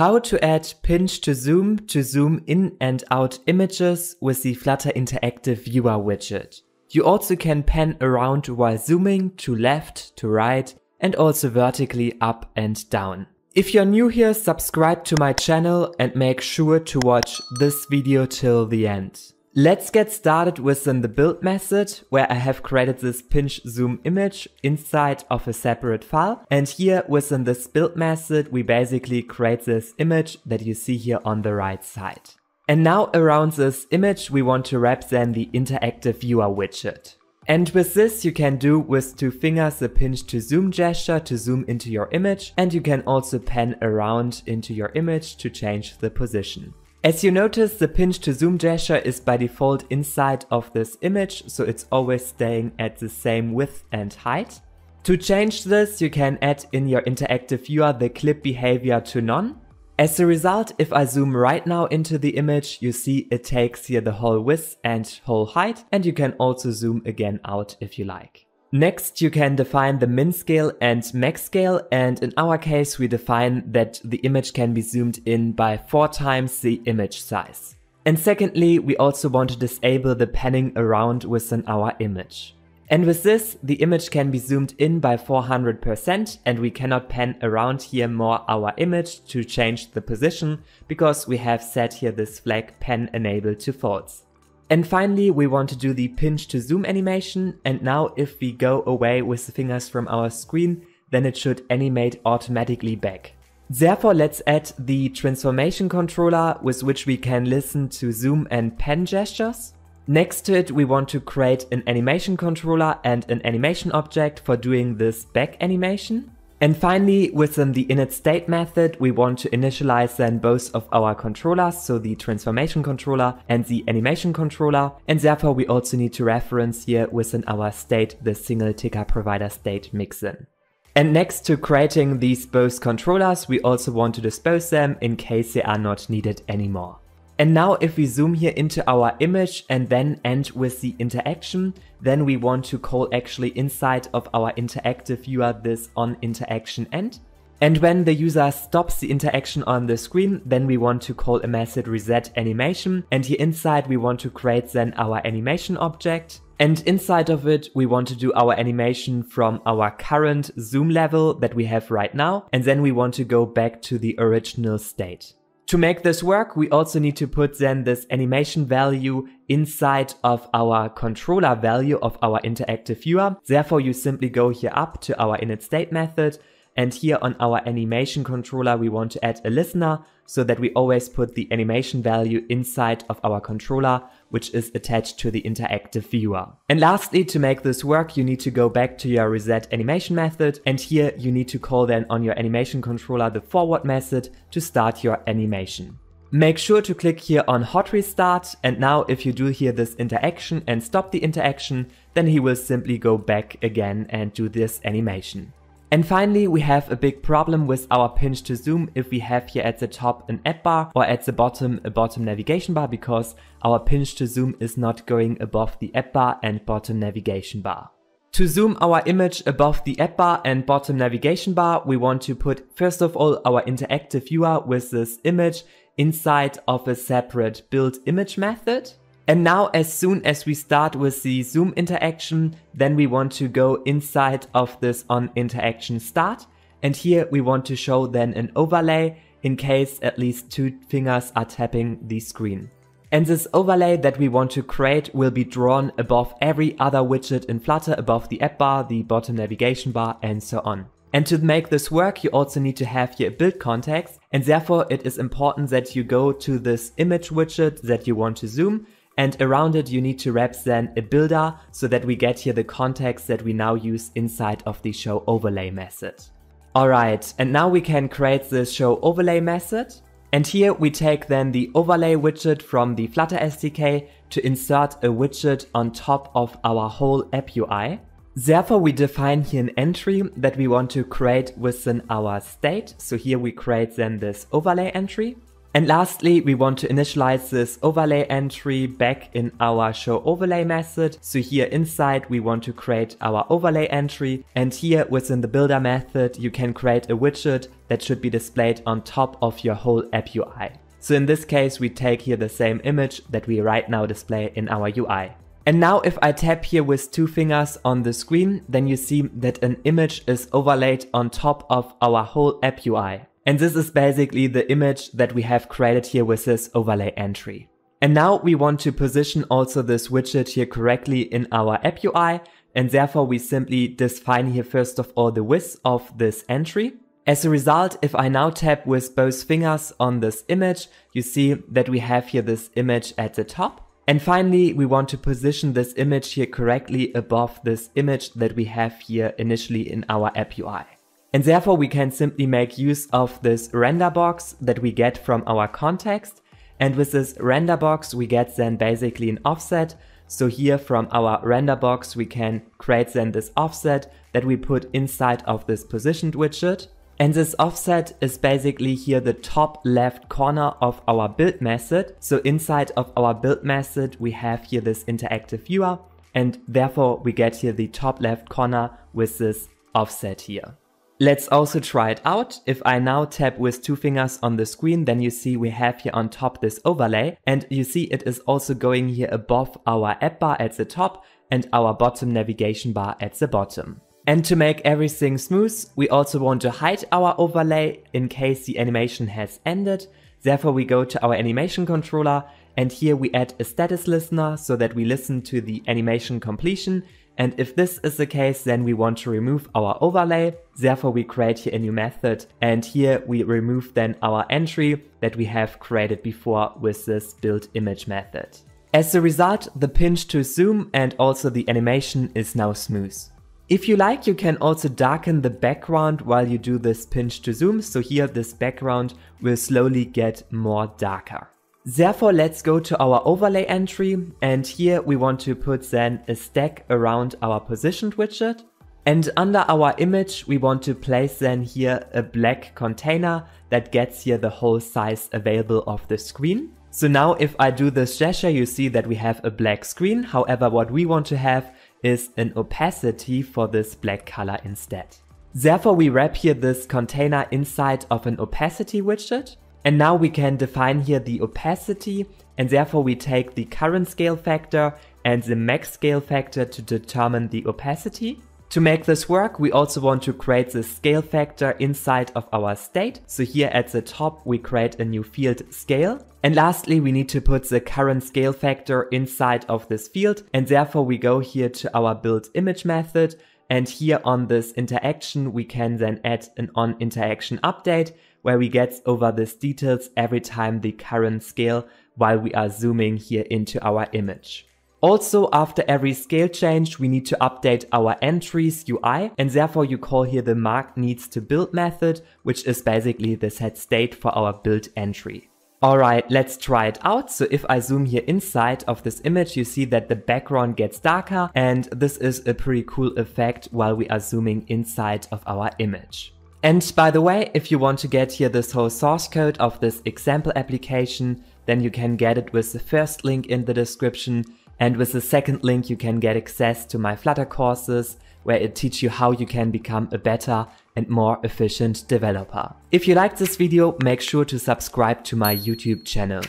How to add pinch to zoom to zoom in and out images with the Flutter Interactive Viewer widget. You also can pan around while zooming to left, to right, and also vertically up and down. If you're new here, subscribe to my channel and make sure to watch this video till the end. Let's get started within the build method where I have created this pinch zoom image inside of a separate file. And here within this build method, we basically create this image that you see here on the right side. And now around this image, we want to wrap then the interactive viewer widget. And with this you can do with two fingers the pinch to zoom gesture to zoom into your image and you can also pan around into your image to change the position. As you notice, the pinch to zoom gesture is by default inside of this image, so it's always staying at the same width and height. To change this, you can add in your interactive viewer the clip behavior to none, as a result, if I zoom right now into the image, you see it takes here the whole width and whole height, and you can also zoom again out if you like. Next, you can define the min scale and max scale, and in our case, we define that the image can be zoomed in by four times the image size. And secondly, we also want to disable the panning around within our image. And with this, the image can be zoomed in by 400% and we cannot pan around here more our image to change the position because we have set here this flag pan enable to false. And finally, we want to do the pinch to zoom animation. And now if we go away with the fingers from our screen, then it should animate automatically back. Therefore, let's add the transformation controller with which we can listen to zoom and pan gestures. Next to it, we want to create an animation controller and an animation object for doing this back animation. And finally, within um, the init state method, we want to initialize then both of our controllers, so the transformation controller and the animation controller. And therefore, we also need to reference here within our state the single ticker provider state mixin. And next to creating these both controllers, we also want to dispose them in case they are not needed anymore. And now if we zoom here into our image and then end with the interaction, then we want to call actually inside of our interactive viewer this on interaction end. And when the user stops the interaction on the screen, then we want to call a method reset animation. And here inside we want to create then our animation object. And inside of it, we want to do our animation from our current zoom level that we have right now. And then we want to go back to the original state. To make this work, we also need to put then this animation value inside of our controller value of our interactive viewer. Therefore, you simply go here up to our init state method and here on our animation controller, we want to add a listener so that we always put the animation value inside of our controller, which is attached to the interactive viewer. And lastly, to make this work, you need to go back to your reset animation method. And here you need to call then on your animation controller the forward method to start your animation. Make sure to click here on hot restart and now if you do here this interaction and stop the interaction, then he will simply go back again and do this animation. And finally, we have a big problem with our pinch to zoom if we have here at the top an app bar or at the bottom a bottom navigation bar because our pinch to zoom is not going above the app bar and bottom navigation bar. To zoom our image above the app bar and bottom navigation bar, we want to put first of all our interactive viewer with this image inside of a separate build image method. And now as soon as we start with the zoom interaction, then we want to go inside of this on interaction start. And here we want to show then an overlay in case at least two fingers are tapping the screen. And this overlay that we want to create will be drawn above every other widget in Flutter, above the app bar, the bottom navigation bar, and so on. And to make this work, you also need to have your build context. And therefore it is important that you go to this image widget that you want to zoom and around it you need to wrap then a builder so that we get here the context that we now use inside of the show overlay method. Alright, and now we can create this show overlay method. And here we take then the overlay widget from the Flutter SDK to insert a widget on top of our whole app UI. Therefore, we define here an entry that we want to create within our state. So here we create then this overlay entry. And lastly, we want to initialize this overlay entry back in our show overlay method. So here inside, we want to create our overlay entry. And here within the builder method, you can create a widget that should be displayed on top of your whole app UI. So in this case, we take here the same image that we right now display in our UI. And now if I tap here with two fingers on the screen, then you see that an image is overlaid on top of our whole app UI. And this is basically the image that we have created here with this overlay entry. And now we want to position also this widget here correctly in our app UI. And therefore we simply define here first of all the width of this entry. As a result, if I now tap with both fingers on this image, you see that we have here this image at the top. And finally, we want to position this image here correctly above this image that we have here initially in our app UI. And therefore we can simply make use of this render box that we get from our context. And with this render box, we get then basically an offset. So here from our render box, we can create then this offset that we put inside of this positioned widget. And this offset is basically here the top left corner of our build method. So inside of our build method, we have here this interactive viewer and therefore we get here the top left corner with this offset here. Let's also try it out. If I now tap with two fingers on the screen, then you see we have here on top this overlay and you see it is also going here above our app bar at the top and our bottom navigation bar at the bottom. And to make everything smooth, we also want to hide our overlay in case the animation has ended. Therefore we go to our animation controller and here we add a status listener so that we listen to the animation completion and if this is the case, then we want to remove our overlay. Therefore, we create here a new method. And here we remove then our entry that we have created before with this build image method. As a result, the pinch to zoom and also the animation is now smooth. If you like, you can also darken the background while you do this pinch to zoom. So here this background will slowly get more darker. Therefore, let's go to our overlay entry and here we want to put then a stack around our positioned widget. And under our image, we want to place then here a black container that gets here the whole size available of the screen. So now if I do this gesture, you see that we have a black screen. However, what we want to have is an opacity for this black color instead. Therefore, we wrap here this container inside of an opacity widget. And now we can define here the opacity and therefore we take the current scale factor and the max scale factor to determine the opacity. To make this work, we also want to create the scale factor inside of our state. So here at the top, we create a new field scale. And lastly, we need to put the current scale factor inside of this field. And therefore we go here to our build image method. And here on this interaction, we can then add an on interaction update where we get over these details every time the current scale while we are zooming here into our image. Also, after every scale change, we need to update our entries UI and therefore you call here the mark needs to build method, which is basically the set state for our build entry. Alright, let's try it out. So if I zoom here inside of this image, you see that the background gets darker and this is a pretty cool effect while we are zooming inside of our image. And by the way, if you want to get here this whole source code of this example application, then you can get it with the first link in the description. And with the second link, you can get access to my Flutter courses, where it teach you how you can become a better and more efficient developer. If you liked this video, make sure to subscribe to my YouTube channel.